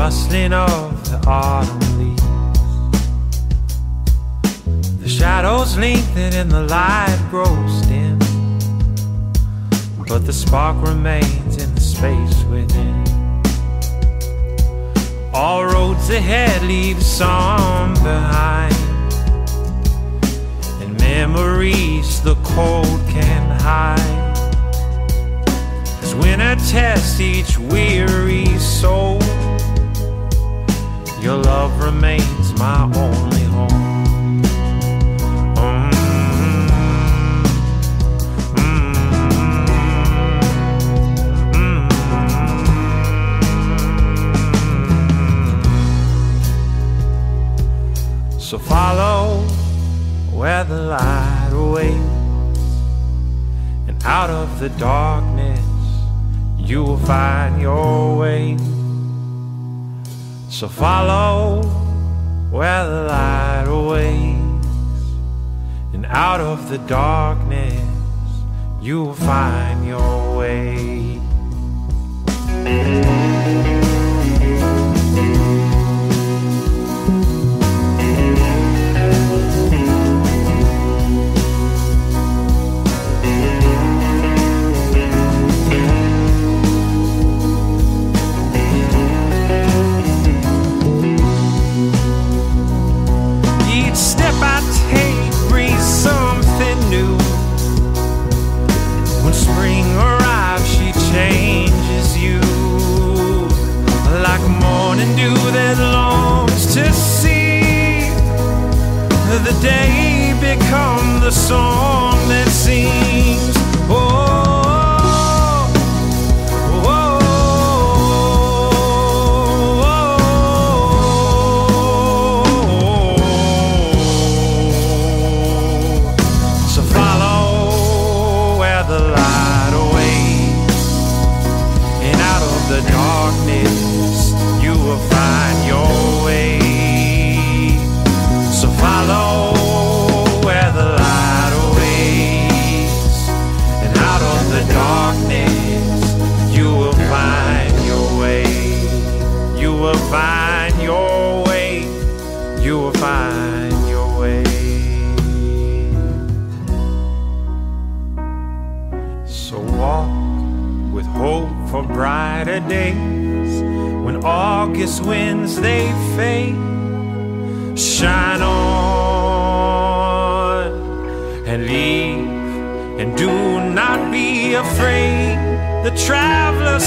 rustling of the autumn leaves. The shadows lengthen and the light grows dim, but the spark remains in the space within. All roads ahead leave some behind, and memories the cold can hide As winter tests each weary soul love remains my only home. Mm-hmm. So follow where the light awaits, and out of the darkness you will find your way. So follow where the light awaits, and out of the darkness you will find your way. Morning dew that longs to see the day become the song darkness you will find your way. You will find your way. You will find your way. So walk with hope for brighter days when August winds they fade. Shine on and leave, and do not be afraid. The traveler